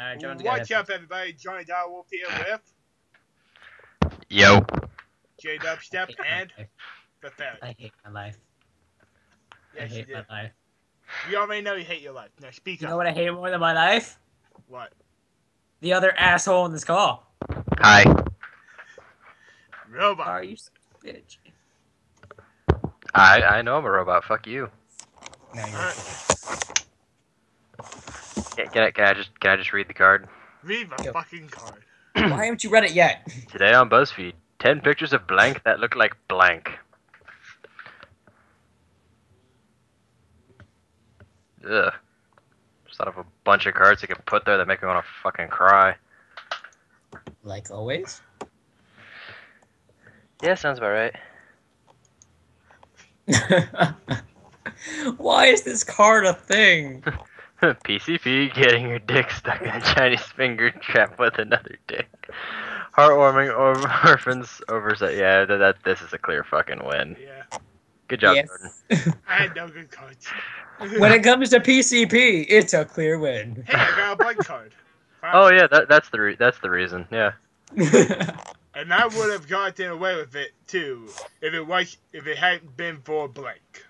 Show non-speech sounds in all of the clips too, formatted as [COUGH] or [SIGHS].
Uh, Jones What's up, everybody? Jonny Direwolf here with Yo. J Dubstep I hate and the Ferret. I hate my life. I Yes, you hate do. my life. You already know you hate your life. Now speak You up. know what I hate more than my life? What? The other asshole in this call. Hi. Robot. Are you s- bitch? I I know I'm a robot. Fuck you. No, you're Alright. Can, can I can I just can I just read the card? Read the Yo. fucking card. [CLEARS THROAT] Why haven't you read it yet? Today on BuzzFeed, ten pictures of blank that look like blank. Ugh. Just thought of a bunch of cards I could put there that make me want to fucking cry. Like always. Yeah, sounds about right. [LAUGHS] Why is this card a thing? [LAUGHS] [LAUGHS] PCP getting your dick stuck in a Chinese finger trap with another dick. Heartwarming or [LAUGHS] orphans oversight. Yeah, that, that this is a clear fucking win. Yeah. Good job, Jordan. yes. [LAUGHS] I had no good cards. when it comes to PCP, it's a clear win. hey, I got a blank card. Oh yeah, that, that's the re- that's the reason. Yeah. And I would have gotten away with it too if it was if it hadn't been for blank.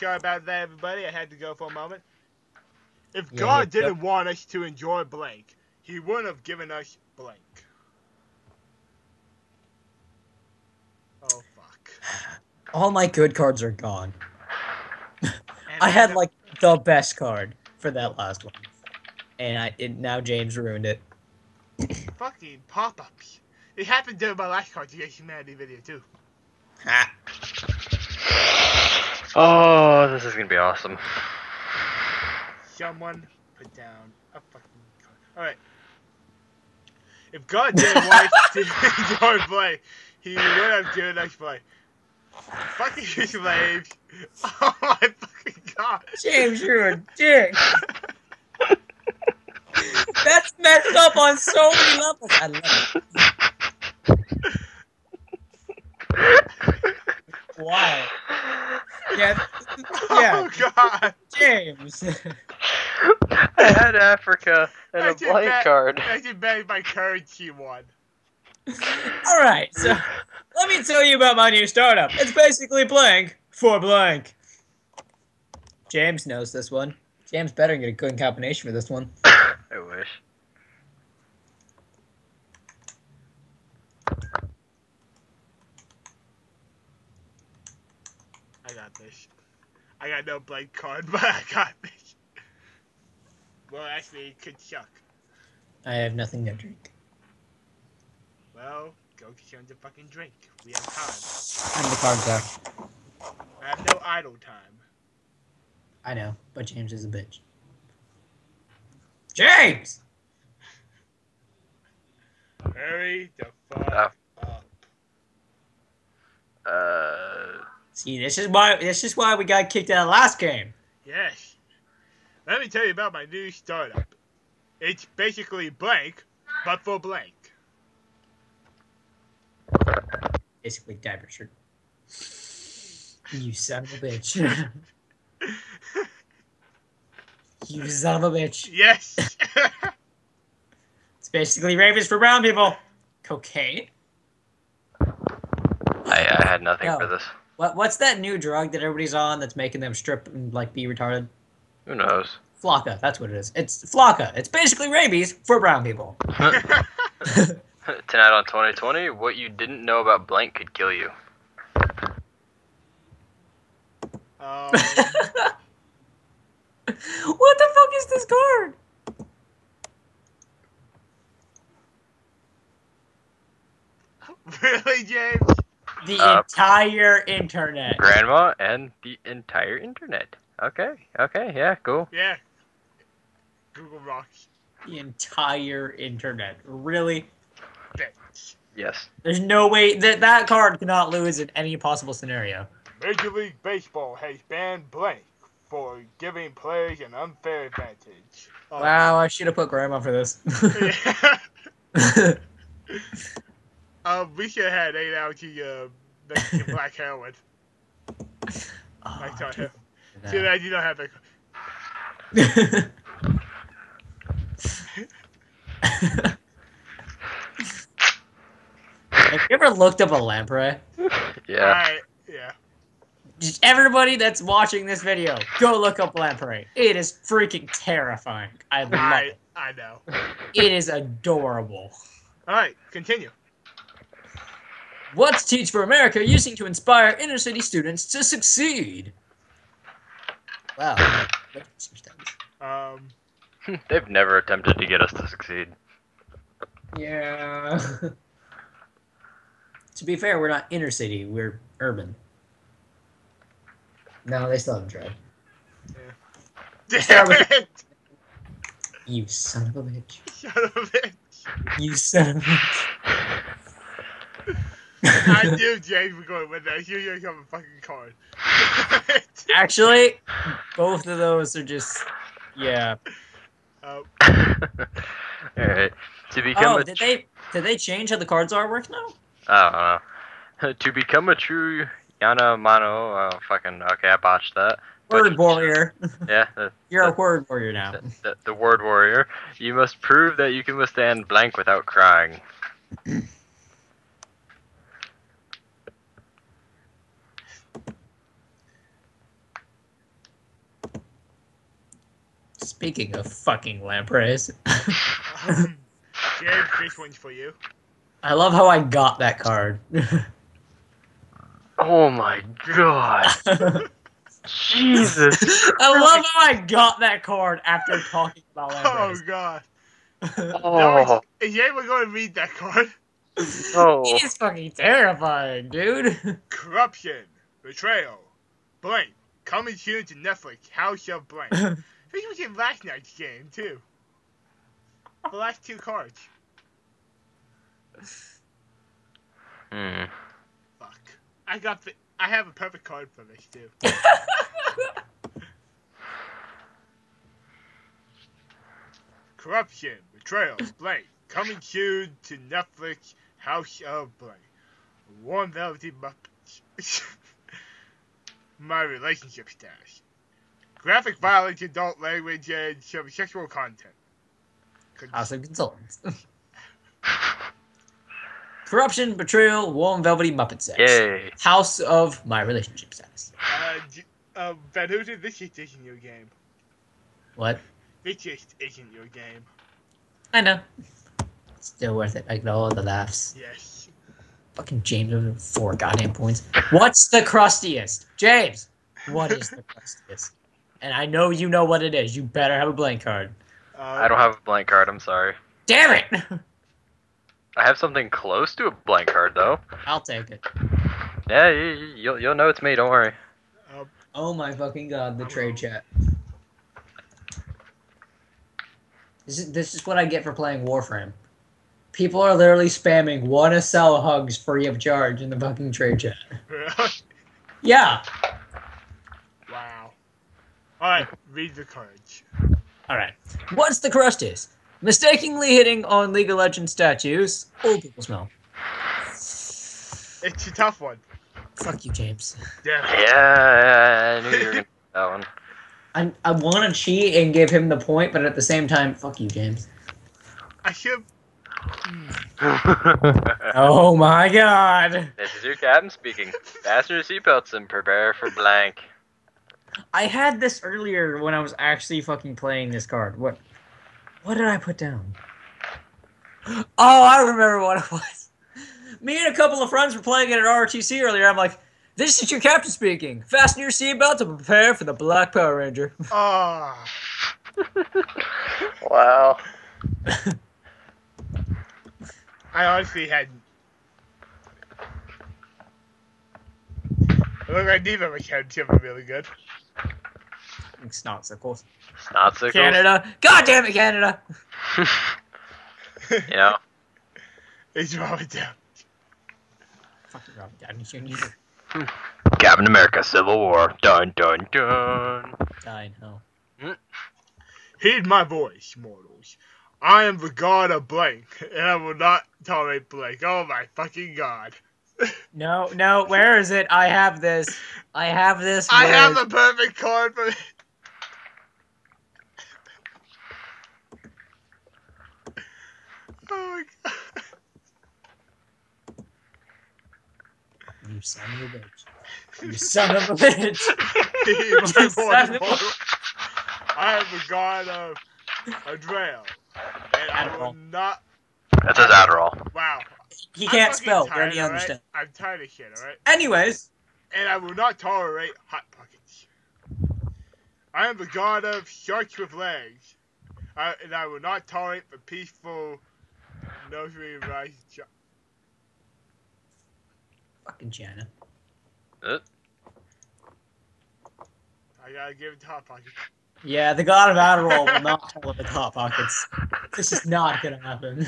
Sorry about that, everybody. I had to go for a moment. If Yeah, God yeah, didn't want us to enjoy blank, He wouldn't have given us blank. Oh fuck! [SIGHS] All my good cards are gone. [LAUGHS] I had like the best card for that last one, and I it, now James ruined it. fucking pop-ups. It happened during my last Cards Against Humanity video too. Ha. Oh, this is gonna be awesome. Someone put down a fucking card. Alright. If God didn't want us to enjoy [LAUGHS] play, he would have given us play. Fucking slaves. [LAUGHS] Oh my fucking god. James, you're a dick. That's messed up on so many levels. I love it. [LAUGHS] Why? Yeah, [LAUGHS] [LAUGHS] yeah, Oh god. James. [LAUGHS] I had Africa and a That's blank bad- card. That's bad my currency one. All right, so let me tell you about my new startup. It's basically blank for blank. James knows this one. James better get a good combination for this one. I wish. I got this. I got no blank card, [LAUGHS] but I got this. Well, actually, it could suck. I have nothing to drink. Well, go get your fucking drink. We have time. I'm the card guy. I have no idle time. I know, but James is a bitch. James! Hurry the fuck Ah. up. Uh, See, this is why this is why we got kicked out of last game. Yes. Let me tell you about my new startup. It's basically blank, but for blank. Basically, diaper shirt. You son of a bitch. [LAUGHS] you son of a bitch. Yes. [LAUGHS] It's basically rapists for brown people. Cocaine? I, I had nothing No. for this. What what's that new drug that everybody's on that's making them strip and like be retarded? Who knows? Flakka, that's what it is. It's Flakka. It's basically rabies for brown people. Tonight on 2020, what you didn't know about blank could kill you. um, [LAUGHS] what the fuck is this card? [LAUGHS] really, James? The Uh, entire internet. Grandma and the entire internet. Okay, okay, yeah, cool. Yeah. Google Rocks. The entire internet. Really? Bitch. Yes. There's no way that that card cannot lose in any possible scenario. Major League Baseball has banned blank for giving players an unfair advantage. Wow, I should have put grandma for this. [LAUGHS] [LAUGHS] [LAUGHS] um, we should have had eight out to uh, Mexican [LAUGHS] black heroin. Oh, Like on him. See, I do not have that. [LAUGHS] Have you ever looked up a lamprey? [LAUGHS] Yeah. Alright, yeah. Everybody that's watching this video, go look up lamprey. It is freaking terrifying. I love I, it. I know. It is adorable. Alright, continue. What's Teach for America using to inspire inner city students to succeed? Wow. Um, [LAUGHS] They've never attempted to get us to succeed. Yeah. [LAUGHS] to be fair, we're not inner city, we're urban. No, they still haven't tried. Yeah. [LAUGHS] damn it! You son of a bitch. Shut up, bitch. You son of a bitch. [LAUGHS] I knew James was going to win that. Here you come a fucking card. [LAUGHS] Actually, both of those are just yeah. um, [LAUGHS] Alright. To become Oh, a did they did they change how the cards artwork now? I don't know. to become a true Yana Mano, oh fucking okay, I botched that. But- Word warrior. Yeah, the, You're a word warrior now. the, the, the word warrior. You must prove that you can withstand blank without crying. [CLEARS THROAT] Speaking of fucking lampreys, um, James, this one's for you. I love how I got that card. [LAUGHS] Oh my god. Jesus. [LAUGHS] I love how I got that card after talking about [LAUGHS] lampreys. Oh. God. Oh, Is you ever going to read that card? Oh. It is fucking terrifying, dude. Corruption, Betrayal, Blank, coming soon to Netflix, House of Blank. This was in last night's game, too. The last two cards. Hmm. Fuck. I got the. I have a perfect card for this, too. [LAUGHS] Corruption, Betrayal, Blank, coming soon to Netflix, House of Blank. Warm Velvety Muppets. [LAUGHS] My relationship status. Graphic violence, adult language, and some sexual content. Con- Awesome consultants. Corruption, betrayal, warm, velvety Muppet sex. Yay. House of my relationship status. Uh, j- uh, Vanuta, this just isn't your game. What? This just isn't your game. I know. Still worth it. I get all the laughs. Yes. Fucking James over four goddamn points. What's the crustiest? James, what is the [LAUGHS] crustiest? And I know you know what it is. You better have a blank card. Uh, I don't have a blank card, I'm sorry. Damn it! I have something close to a blank card, though. I'll take it. Yeah, you, you- you'll, you'll know it's me, don't worry. Oh my fucking god, the trade chat. This is, this is what I get for playing Warframe. People are literally spamming wanna sell hugs free of charge in the fucking trade chat. Really? [LAUGHS] Yeah. Wow. Alright, read the cards. Alright. What's the crustiest? Mistakenly hitting on League of Legends statues. Old people smell. It's a tough one. Fuck you, James. Yeah. Yeah, I knew you were gonna do that one. I, I want to cheat and give him the point, but at the same time, fuck you, James. I should. [LAUGHS] Oh my god. this is your captain speaking. Fasten your seatbelts and prepare for blank. I had this earlier when I was actually fucking playing this card. What what did I put down? Oh, I remember what it was. Me and a couple of friends were playing it at RTC earlier. I'm like, this is your captain speaking. Fasten your seatbelt to prepare for the Black Power Ranger. Ah. [LAUGHS] Wow. I honestly had. Look, I need my had something really good. It's not so close. Snotsickles. Canada. God damn it, Canada. [LAUGHS] yeah. He's It's wrong with. Fucking Robert Downey Jr. [LAUGHS] Captain America Civil War. Dun dun dun. Die in hell. Heed my voice, mortals. I am the god of blank, and I will not tolerate blank. Oh my fucking god. [LAUGHS] No, no, where is it? I have this. I have this. I Where have the perfect card for Oh my god. You son of a bitch. You son of a [LAUGHS] bitch. [LAUGHS] My son of a- boy. I am the god of Adrail. And I will Adderall. not. That says Adderall. Wow. He can't spell. Tired, Bernie alright? understand. I'm tired of shit, alright? Anyways, And I will not tolerate hot pockets. I am the god of sharks with legs. I, and I will not tolerate the peaceful nursery rice. Jo- fucking Jana. Uh, I gotta give it to hot pockets. Yeah, the god of Adderall will not tell the hot pockets. This is not gonna happen.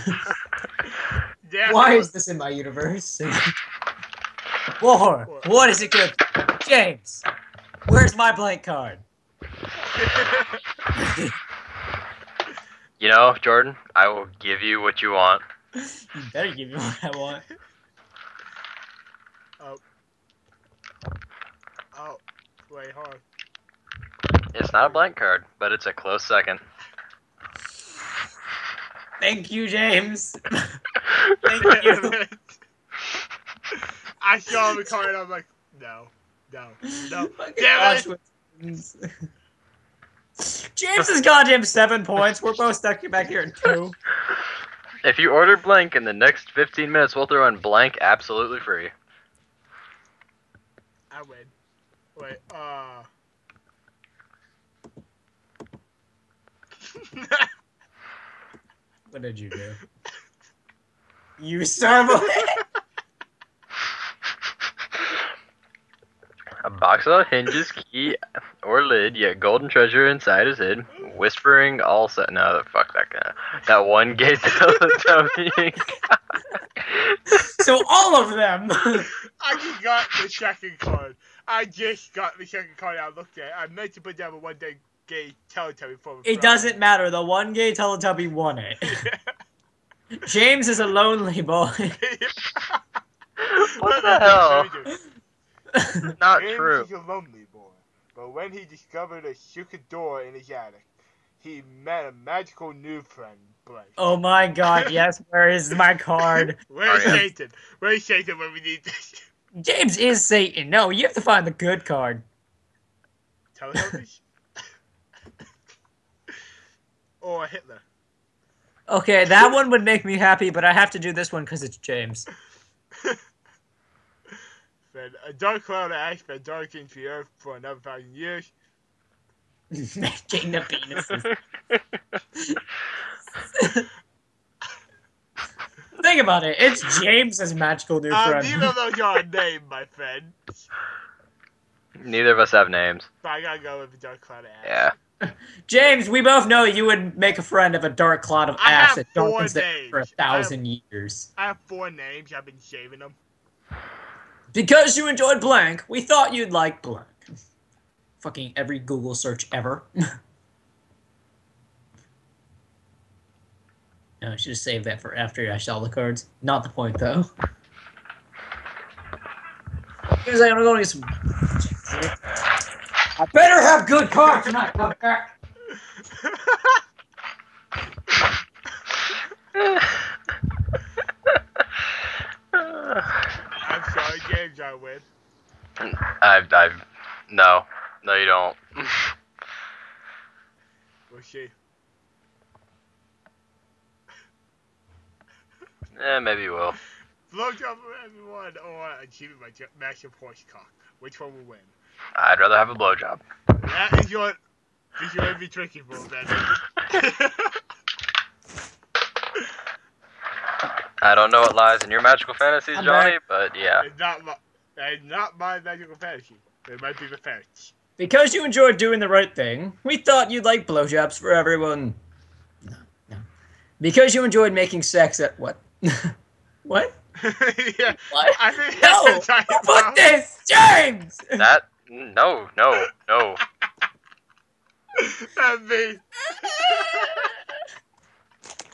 Yeah. Why is this in my universe? [LAUGHS] War. What is it good? James, where's my blank card? [LAUGHS] you know, Jordan, I will give you what you want. You better give me what I want. Oh, wait, hold. It's not a blank card, but it's a close second. Thank you, James. [LAUGHS] Thank you. [LAUGHS] I saw the card. I'm like, no, no, no. [LAUGHS] Fucking Damn it. James. James has goddamn seven points. We're both stuck back here at two. If you order blank in the next 15 minutes, we'll throw in blank absolutely free. I win. Wait, uh. [LAUGHS] What did you do? [LAUGHS] You son [LAUGHS] of a. A box without hinges, key, or lid, yet golden treasure inside is hid. Whispering all set. No, fuck that guy. That one gate Teletubby. [LAUGHS] So all of them. I just got the second card. I just got the second card I looked at. I meant to put down a one day gay Teletubby for It doesn't matter. The one gay Teletubby won it. [LAUGHS] James is a lonely boy. [LAUGHS] what the hell? [LAUGHS] Not James true. is a lonely boy, but when he discovered a secret door in his attic, he met a magical new friend, Blake. oh my god, [LAUGHS] yes, where is my card? Where's Alright. Satan? Where's Satan when we need this? [LAUGHS] James is Satan. No, you have to find the good card. Teletubbies? or Hitler? Okay, that one would make me happy, but I have to do this one because it's James. Then a dark cloud of ash that darkens the earth for another thousand years. [LAUGHS] Making the penises. [LAUGHS] Think about it. It's James's magical new Uh, friend. neither of those are a name, my friend. Neither of us have names. But I gotta go with a dark cloud of ash. Yeah. [LAUGHS] James, we both know you would make a friend of a dark cloud of I ash that darkens the earth for a names. I have- thousand years. I have four names. I've been shaving them. Because you enjoyed blank, we thought you'd like blank. Fucking every Google search ever. [LAUGHS] no, I should have saved that for after I saw the cards. Not the point, though. Here's I'm gonna go get some. I better have good cards tonight, motherfucker. I'm sorry, James. I win. I've, I've, no, no, you don't. We'll see. eh, maybe you will. Blowjob for everyone or achieving my massive horse cock. Which one will win? I'd rather have a blowjob. That is your. This is to be tricky for then. [LAUGHS] I don't know what lies in your magical fantasies, I'm Johnny, back. but yeah. it's not my. It's not my magical fantasy. It might be the facts. Because you enjoyed doing the right thing, we thought you'd like blowjobs for everyone. No, no. Because you enjoyed making sex at what? [LAUGHS] what? [LAUGHS] yeah. What? I think No! that's what Who I'm put talking this? James! That, no, no, no. about. That'd be.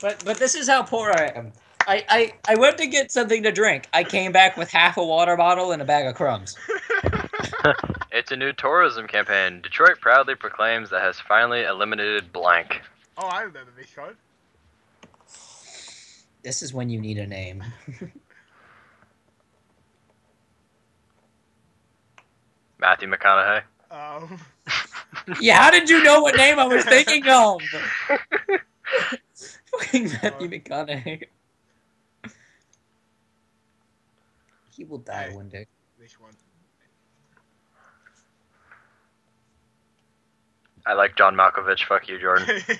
But but this is how poor I am. I, I, I went to get something to drink. I came back with half a water bottle and a bag of crumbs. [LAUGHS] It's a new tourism campaign. Detroit proudly proclaims that has finally eliminated blank. oh, I remember this card. This is when you need a name. [LAUGHS] Matthew McConaughey. Um, [LAUGHS] yeah, how did you know what name I was thinking of? Fucking Matthew McConaughey. He will die one day. this one. I like John Malkovich. Fuck you, Jordan. [LAUGHS] [LAUGHS]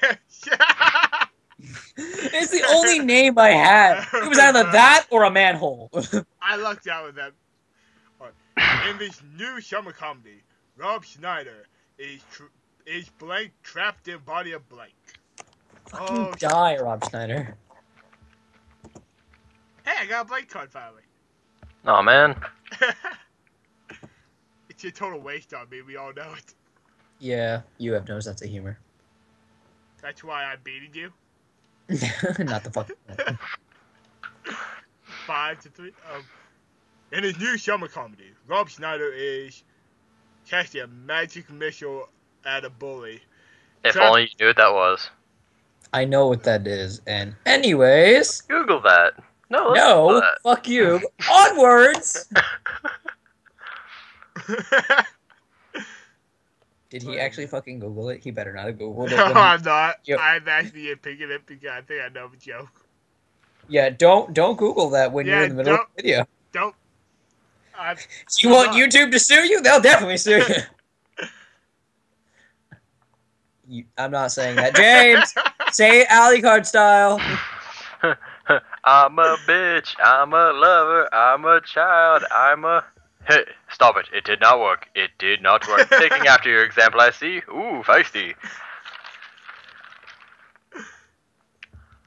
It's the only name I had. It was either that or a manhole. [LAUGHS] I lucked out with that. In this new summer comedy, Rob Schneider is tr- is blank trapped in body of blank. Fucking Oh, die, Rob Schneider. Hey, I got a blank card finally. Oh man. [LAUGHS] it's a total waste on me. We all know it. Yeah, you have no sense of humor. That's why I beated you. [LAUGHS] Not the fucking. [LAUGHS] Five to three. Um, in his new summer comedy, Rob Schneider is casting a magic missile at a bully. If Trap- only you knew what that was. I know what that is. And anyways, Google that. No. no, fuck you. Onwards. [LAUGHS] Did he actually fucking Google it? He better not have Googled it. [LAUGHS] no, I'm not. Yep. I'm actually picking it because I think I know the joke. Yeah, don't don't Google that when you're in the middle of don't- the video. Don't. I'm, [LAUGHS] You want not. YouTube to sue you? They'll definitely sue you. you I'm not saying that. James, say it alley card style. [LAUGHS] I'm a bitch. I'm a lover. I'm a child. I'm a. [LAUGHS] Hey, stop it. It did not work. It did not work. [LAUGHS] Taking after your example, I see. Ooh, feisty.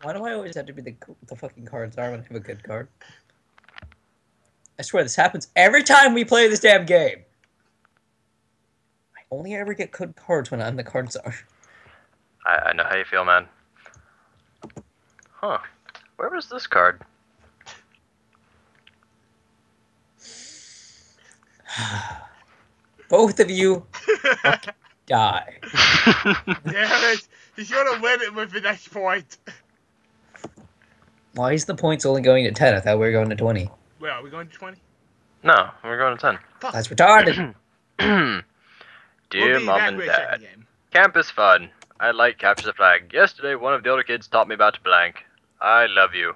Why do I always have to be the the fucking card czar when I have a good card? I swear this happens every time we play this damn game. I only ever get good cards when I'm the card czar. I, I know how you feel, man. Huh. Where was this card? [SIGHS] Both of you [LAUGHS] die. [LAUGHS] Damn it! He's gonna win it with the next point. Why is the points only going to 10? I thought we were going to 20. Well, are we going to 20? no, we're going to ten. Fuck. That's retarded. [CLEARS THROAT] Dear we'll mom and with a second dad, game. camp is fun. I like capture the flag. Yesterday, one of the older kids taught me about blank. I love you.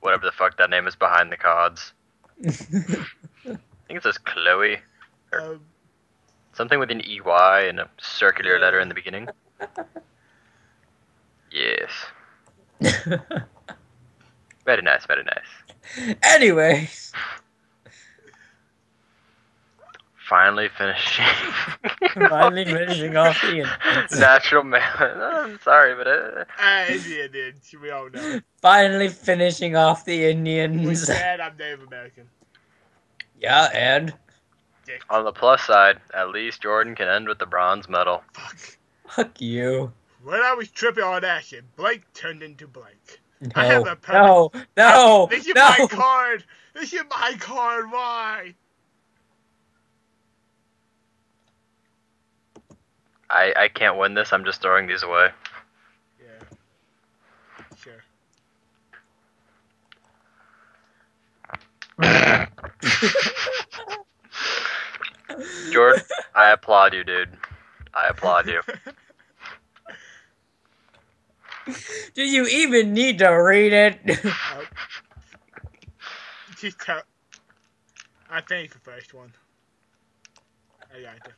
Whatever the fuck that name is behind the cards. [LAUGHS] I think it says Chloe. Um, Something with an EY and a circular letter in the beginning. [LAUGHS] Yes. [LAUGHS] Very nice, very nice. anyway, Finally finishing. [LAUGHS] finally finishing off the [LAUGHS] Indians. Natural man. Oh, I'm sorry, but Indian, dude. We all know. Finally finishing off the With Indians. that, I'm Native American. Yeah, and Dick. on the plus side, at least Jordan can end with the bronze medal. Fuck. fuck you. When I was tripping on action, Blake turned into blank. I have No, a perfect- no, no, This is my card. This is my card. Why? I, I can't win this. I'm just throwing these away. Yeah. Sure. [LAUGHS] Jordan, I applaud you, dude. I applaud you. [LAUGHS] Do you even need to read it? [LAUGHS] Just tell. I think the first one. I got you.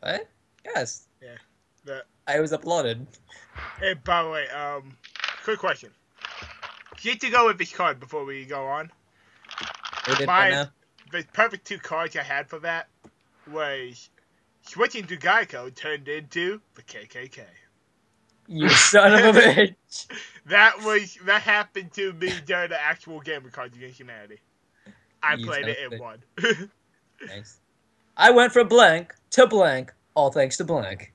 what? Yes. Yeah, the- I was applauded. Hey, by the way, um, quick question. Get to go with this card before we go on. We did Mine- now. The perfect two cards I had for that was switching to Geico turned into the KKK. You son of a [LAUGHS] bitch. That was that happened to me during the actual game of Cards Against Humanity. I You played it and won. [LAUGHS] Nice. I went from blank to blank, all thanks to blank.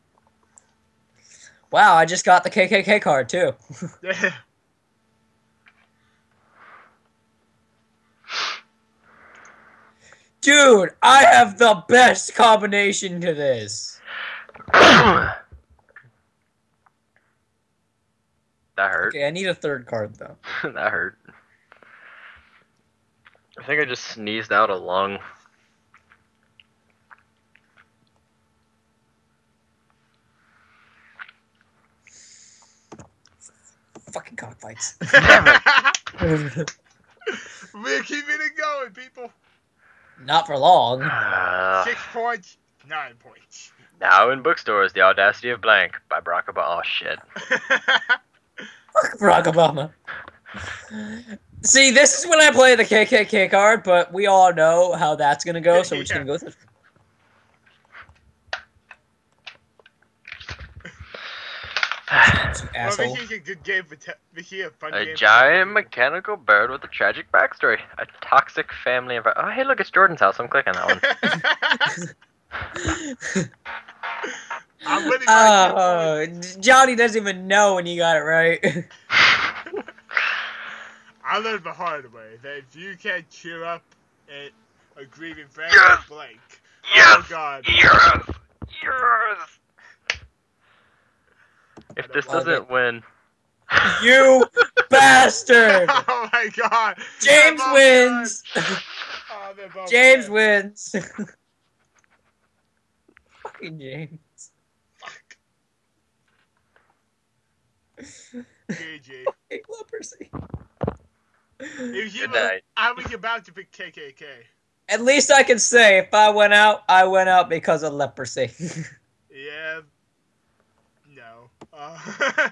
Wow, I just got the KKK card too. [LAUGHS] yeah. Dude, I have the best combination to this. [COUGHS] that hurt. Okay, I need a third card though. [LAUGHS] that hurt. I think I just sneezed out a lung. Fucking cockfights. We're keeping it going, people. Not for long. Uh, Six points, nine points. now in bookstores, The Audacity of Blank by Barack Obama. Oh shit. Fuck [LAUGHS] Barack Obama. See, this is when I play the KKK card, but we all know how that's gonna go, so we're just gonna go with it. You well, asshole. this is a good game for te- this is a fun A game. for giant mechanical bird with a tragic backstory. A toxic family envi- Oh, hey, look, it's Jordan's house. I'm clicking that one. [LAUGHS] I'm winning by two ah, Oh, points. Johnny doesn't even know when you got it right. [LAUGHS] I learned the hard way that if you can't cheer up at a grieving friend Yes! blank. Oh yes! Oh god. Yes! Yes! If this doesn't win, you [LAUGHS] bastard! [LAUGHS] oh my god. James They're wins! [LAUGHS] Oh, James good. wins! Fucking James. Fuck. GG. Fucking leprosy. If you Good were- night. I was about to pick KKK. At least I can say if I went out, I went out because of leprosy. Yeah. No. Uh,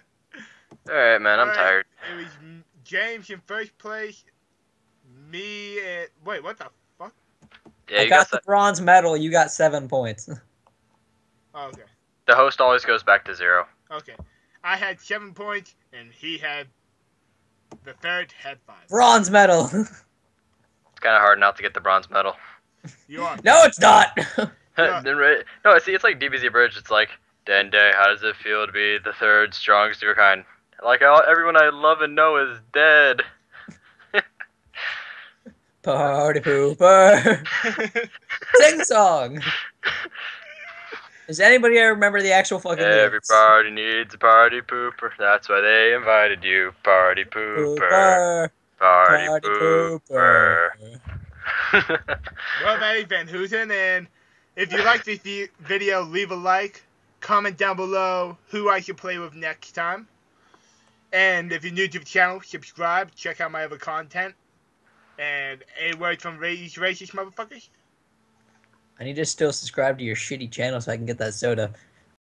[LAUGHS] alright, man, I'm Alright. tired. it was James in first place. Me and wait, what the fuck? Yeah, I got got the bronze medal. You got seven points. [LAUGHS] Oh, okay. the host always goes back to zero. Okay. I had seven points, and he had the third had five. Bronze medal. [LAUGHS] It's kind of hard not to get the bronze medal. You are. no, it's not. Yeah. then right, no, I see, it's like DBZ Abridged. It's like Dende. How does it feel to be the third strongest of your kind? Like all, everyone I love and know is dead. [LAUGHS] Party pooper. [LAUGHS] Sing the song. Does anybody ever remember the actual fucking Every lyrics? party needs a party pooper. That's why they invited you. Party pooper. Pooper. Party, Party pooper. pooper. well, hey, Van Hooten, and if you like this video, leave a like, comment down below who I should play with next time. And if you're new to the channel, subscribe, check out my other content. And a word from these racist motherfuckers. I need to still subscribe to your shitty channel so I can get that soda.